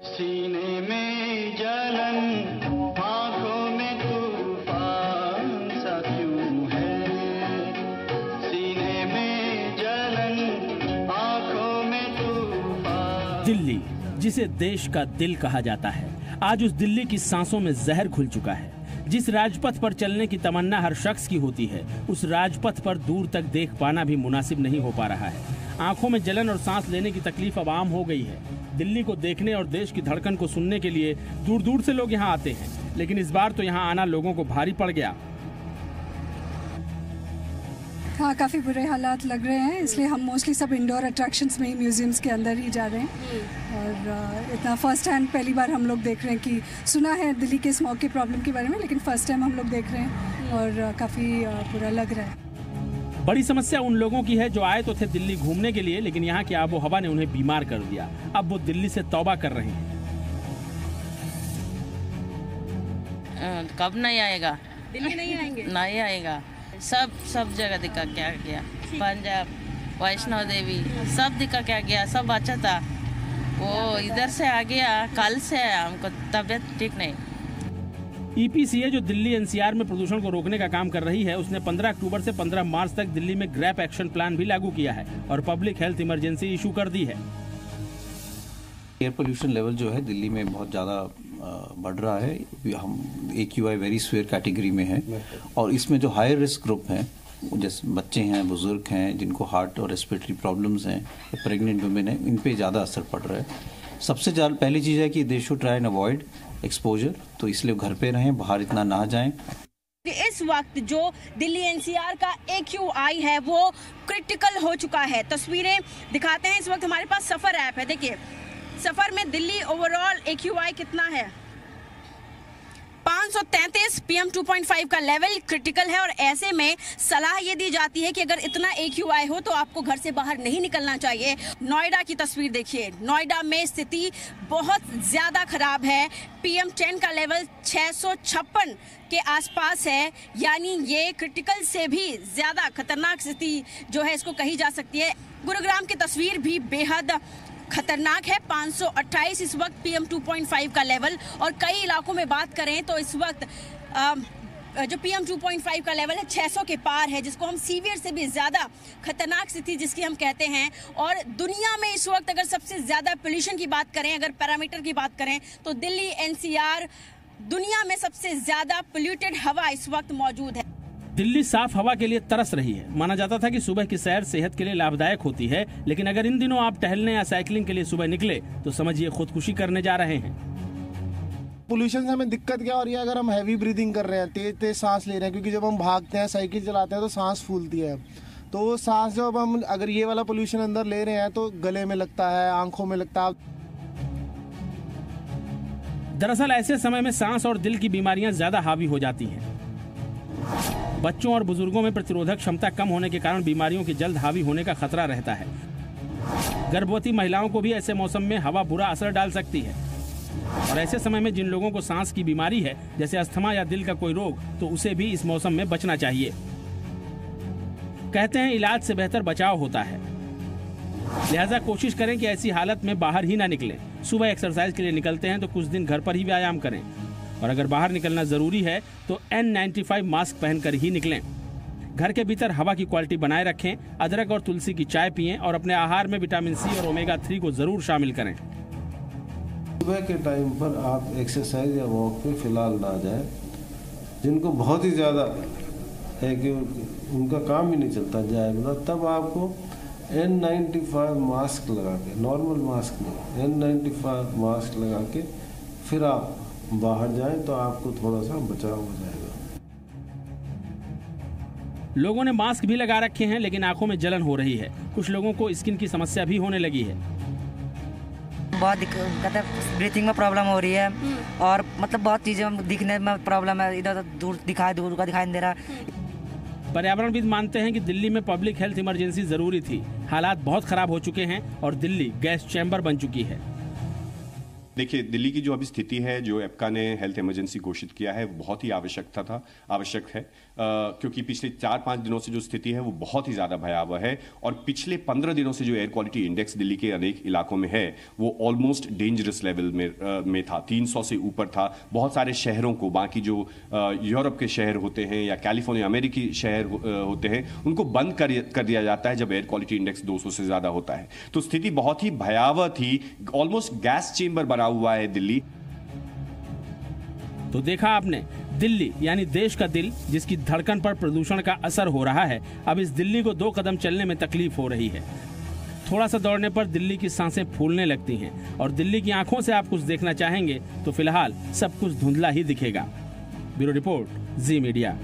सीने में जलन, आँखों में तूफ़ान सा क्यों है? सीने में जलन, आँखों में तूफ़ान। दिल्ली, जिसे देश का दिल कहा जाता है, आज उस दिल्ली की सांसों में जहर घुल चुका है। जिस राजपथ पर चलने की तमन्ना हर शख्स की होती है, उस राजपथ पर दूर तक देख पाना भी मुनासिब नहीं हो पा रहा है। आँखों में जलन और सांस लेने की तकलीफ़ अब आम हो गई है। दिल्ली को देखने और देश की धड़कन को सुनने के लिए दूर दूर से लोग यहाँ आते हैं। लेकिन इस बार तो यहाँ आना लोगों को भारी पड़ गया। हाँ काफ़ी बुरे हालात लग रहे हैं, इसलिए हम मोस्टली सब इंडोर अट्रैक्शंस में ही म्यूजियम्स के अंदर ही जा रहे हैं। और इतना फ़र्स्ट हैंड पहली बार हम लोग देख रहे हैं कि सुना है दिल्ली के स्मॉग की प्रॉब्लम के बारे में, लेकिन फ़र्स्ट टाइम हम लोग देख रहे हैं। और काफ़ी बुरा लग रहा है। बड़ी समस्या उन लोगों की है जो आए तो थे दिल्ली घूमने के लिए लेकिन यहाँ की आबो हवा ने उन्हें बीमार कर दिया। अब वो दिल्ली से तौबा कर रहे हैं। कब नहीं आएगा? दिल्ली नहीं आएँगे? नहीं आएगा। सब सब जगह दिखा क्या गया। पंजाब वैष्णो देवी सब दिखा क्या गया सब अच्छा था। वो इधर से आ गया कल से हमको तबीयत ठीक नहीं। ईपीसीए जो दिल्ली एनसीआर में प्रदूषण को रोकने का काम कर रही है। उसने 15 अक्टूबर से 15 मार्च तक दिल्ली में ग्रैप एक्शन प्लान भी लागू किया है और पब्लिक हेल्थ इमरजेंसी इशू कर दी है। एयर पोल्यूशन लेवल जो है दिल्ली में बहुत ज़्यादा बढ़ रहा है। हम A Q I very severe category में है। और इसमें जो हाई रिस्क ग्रुप हैं, जैसे बच्चे हैं, बुज़ुर्ग हैं, जिनको हार्ट और रेस्पिरेटरी प्रॉब्लम्स हैं प्रेग्नेंट वुमेन हैं, इन पे ज़्यादा असर पड़ रहा है। सबसे ज़्यादा, पहली चीज़ है कि they should try and avoid exposure तो इसलिए घर पे रहें, बाहर इतना ना जाएँ। इस वक्त जो दिल्ली एनसीआर का आई है, वो क्रिटिकल हो चुका है। तस्वीरें दिखाते हैं, इस वक्त हमारे पास सफ़र ऐप है। देखिए, सफ़र में दिल्ली ओवरऑल ए कितना है? 533 पीएम 2.5 का लेवल क्रिटिकल है और ऐसे में सलाह ये दी जाती है कि अगर इतना ए हो तो आपको घर से बाहर नहीं निकलना चाहिए। नोएडा की तस्वीर देखिए। नोएडा में स्थिति बहुत ज़्यादा खराब है। पीएम 10 का लेवल 656 के आसपास है। यानी ये क्रिटिकल से भी ज़्यादा खतरनाक स्थिति जो है इसको कही जा सकती है। गुरुग्राम की तस्वीर भी बेहद खतरनाक है। 528 इस वक्त पीएम 2.5 का लेवल और कई इलाकों में बात करें तो इस वक्त अम, जो पीएम 2.5 का लेवल है 600 के पार है जिसको हम सीवियर से भी ज़्यादा खतरनाक स्थिति जिसकी हम कहते हैं। और दुनिया में इस वक्त अगर सबसे ज़्यादा पोल्यूशन की बात करें अगर पैरामीटर की बात करें तो दिल्ली एनसीआर दुनिया में सबसे ज़्यादा पोल्यूटेड हवा इस वक्त मौजूद है। दिल्ली साफ़ हवा के लिए तरस रही है। माना जाता था कि सुबह की सैर सेहत के लिए लाभदायक होती है लेकिन अगर इन दिनों आप टहलने या साइकिलिंग के लिए सुबह निकले तो समझिए खुदकुशी करने जा रहे हैं। पोल्यूशन से हमें दिक्कत क्या हो रही है? अगर हम हैवी ब्रीदिंग कर रहे हैं तेज तेज सांस ले रहे हैं क्योंकि जब हम भागते हैं साइकिल चलाते हैं तो सांस फूलती है। तो वो सांस जब हम अगर ये वाला पोल्यूशन अंदर ले रहे हैं तो गले में लगता है आँखों में लगता है। दरअसल ऐसे समय में सांस और दिल की बीमारियाँ ज़्यादा हावी हो जाती हैं। बच्चों और बुज़ुर्गों में प्रतिरोधक क्षमता कम होने के कारण बीमारियों की जल्द हावी होने का खतरा रहता है। गर्भवती महिलाओं को भी ऐसे मौसम में हवा बुरा असर डाल सकती है। और ऐसे समय में जिन लोगों को सांस की बीमारी है, जैसे अस्थमा या दिल का कोई रोग तो उसे भी इस मौसम में बचना चाहिए। कहते हैं, इलाज से बेहतर बचाव होता है। लिहाजा कोशिश करें कि ऐसी हालत में बाहर ही ना निकलें। सुबह एक्सरसाइज के लिए निकलते हैं तो कुछ दिन घर पर ही व्यायाम करें। और अगर बाहर निकलना ज़रूरी है तो एन नाइन्टी फाइव मास्क पहनकर ही निकलें। घर के भीतर हवा की क्वालिटी बनाए रखें, अदरक और तुलसी की चाय पिएँ और अपने आहार में विटामिन सी और ओमेगा थ्री को ज़रूर शामिल करें। सुबह के टाइम पर आप एक्सरसाइज या वॉक पे फ़िलहाल ना जाए। जिनको बहुत ही ज़्यादा है कि उनका काम ही नहीं चलता जाए तब आपको एन नाइन्टी फाइव मास्क लगा के नॉर्मल मास्क नहीं एन नाइन्टी फाइव मास्क लगा के फिर आप बाहर जाए तो आपको थोड़ा सा बचाव हो जाएगा। लोगों ने मास्क भी लगा रखे हैं लेकिन आँखों में जलन हो रही है। कुछ लोगों को स्किन की समस्या भी होने लगी है। बहुत दिक्कत ब्रीथिंग में प्रॉब्लम हो रही है। और मतलब बहुत चीज़ें दिखने में प्रॉब्लम है इधर उधर दूर दिखाई दूर का दिखाई नहीं दे रहा। पर्यावरणविद मानते हैं कि दिल्ली में पब्लिक हेल्थ इमरजेंसी ज़रूरी थी। हालात बहुत खराब हो चुके हैं और दिल्ली गैस चैम्बर बन चुकी है। देखिए दिल्ली की जो अभी स्थिति है जो एपका ने हेल्थ इमरजेंसी घोषित किया है बहुत ही आवश्यकता था आवश्यक है। आ, क्योंकि पिछले चार पाँच दिनों से जो स्थिति है वो बहुत ही ज़्यादा भयावह है और पिछले पंद्रह दिनों से जो एयर क्वालिटी इंडेक्स दिल्ली के अनेक इलाकों में है वो ऑलमोस्ट डेंजरस लेवल में आ, में था। 300 से ऊपर था। बहुत सारे शहरों को बाकी जो यूरोप के शहर होते हैं या कैलिफ़ोर्निया अमेरिकी शहर होते हैं उनको बंद कर, कर दिया जाता है जब एयर क्वालिटी इंडेक्स 200 से ज़्यादा होता है। तो स्थिति बहुत ही भयावह थी। ऑलमोस्ट गैस चेंबर बना हुआ है दिल्ली? तो देखा आपने, दिल्ली यानी देश का दिल, जिसकी धड़कन पर प्रदूषण का असर हो रहा है, अब इस दिल्ली को दो कदम चलने में तकलीफ़ हो रही है। थोड़ा सा दौड़ने पर दिल्ली की साँसें फूलने लगती हैं, और दिल्ली की आँखों से आप कुछ देखना चाहेंगे तो फ़िलहाल सब कुछ धुंधला ही दिखेगा। Bureau report, Zee Media.